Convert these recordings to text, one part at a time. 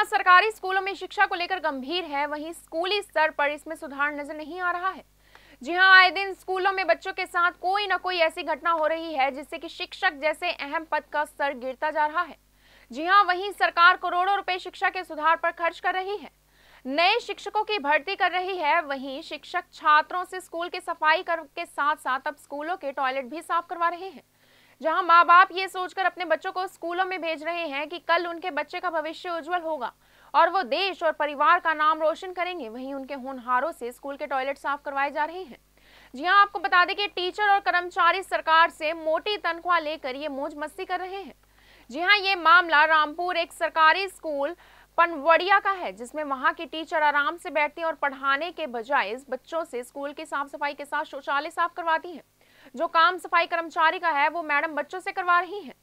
जहाँ सरकारी स्कूलों में शिक्षा को लेकर गंभीर है, वहीं स्कूली स्तर पर इसमें सुधार नज़र नहीं आ रहा है। जी हाँ, आए दिन स्कूलों में बच्चों के साथ कोई ना कोई ऐसी घटना हो रही है, जिससे कि शिक्षक जैसे अहम पद का स्तर गिरता जा रहा है। जी हाँ, वहीं सरकार करोड़ों रुपए शिक्षा के सुधार पर खर्च कर रही है। नए शिक्षकों की भर्ती कर रही है, वहीं शिक्षक छात्रों से स्कूल की सफ़ाई कर के साथ साथ अब स्कूलों के टॉयलेट भी साफ़ करवा रहे हैं। जहाँ माँ बाप ये सोचकर अपने बच्चों को स्कूलों में भेज रहे हैं कि कल उनके बच्चे का भविष्य उज्जवल होगा और वो देश और परिवार का नाम रोशन करेंगे। वहीं उनके होनहारों से स्कूल के टॉयलेट साफ़ करवाए जा रहे हैं। जी हाँ आपको बता दें कि टीचर और कर्मचारी सरकार से मोटी तनख्वाह लेकर ये मौज मस्ती कर रहे हैं। जी हाँ ये मामला रामपुर एक सरकारी स्कूल पनवड़िया का है, जिसमें वहाँ की टीचर आराम से बैठती और पढ़ाने के बजाय बच्चों से स्कूल की साफ़ सफ़ाई के साथ शौचालय साफ़ करवाती हैं। जो काम सफ़ाई कर्मचारी का है, वो मैडम बच्चों से करवा रही हैं।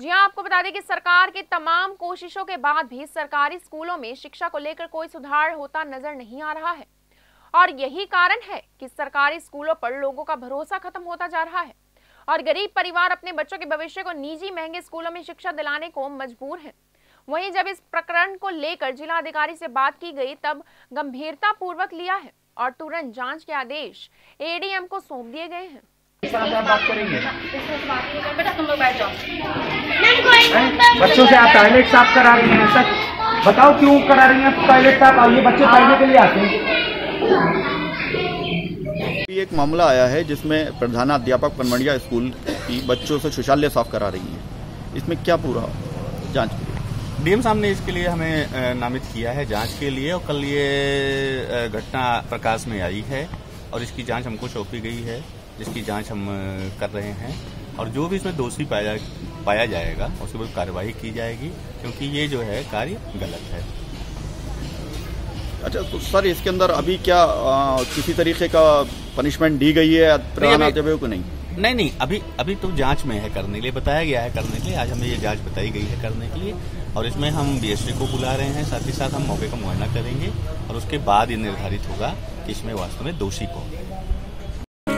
जी हाँ आपको बता दें कि सरकार की तमाम कोशिशों के बाद भी सरकारी स्कूलों में शिक्षा को लेकर कोई सुधार होता नज़र नहीं आ रहा है। और यही कारण है कि सरकारी स्कूलों पर लोगों का भरोसा खत्म होता जा रहा है। और गरीब परिवार अपने बच्चों के भविष्य को निजी महँगे स्कूलों में शिक्षा दिलाने को मजबूर है। वहीं जब इस प्रकरण को लेकर जिला अधिकारी से बात की गई, तब गंभीरता पूर्वक लिया है और तुरंत जाँच के आदेश एडीएम को सौंप दिए गए हैं। बात करेंगे बेटा तुम लोग बैठ जाओ बच्चों से आप टॉयलेट साफ़ करा रही हैं सच। बताओ क्यों करा रही हैं टॉयलेट साफ़? और ये बच्चे पढ़ने के लिए आते हैं। एक मामला आया है जिसमें प्रधानाध्यापक पनमड़िया स्कूल की बच्चों से शौचालय साफ़ करा रही है। इसमें क्या पूरा जाँच की डीएम साहब ने इसके लिए हमें नामित किया है जाँच के लिए और कल ये घटना प्रकाश में आई है और इसकी जाँच हमको सौंपी गई है। जिसकी जाँच हम कर रहे हैं और जो भी इसमें दोषी पाया पाया जाएगा उसके ऊपर कार्रवाई की जाएगी क्योंकि ये जो है कार्य गलत है। अच्छा तो सर इसके अंदर अभी क्या आ, किसी तरीके का पनिशमेंट दी गई है प्रधानाध्यापक को नहीं? नहीं नहीं अभी अभी तो जाँच में है करने के लिए बताया गया है करने के लिए आज हमें ये जाँच बताई गई है करने के लिए और इसमें हम बीएससी को बुला रहे हैं साथ ही साथ हम मौके का मुआयना करेंगे और उसके बाद ये निर्धारित होगा कि इसमें वास्तव में दोषी कौन है।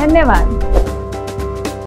धन्यवाद।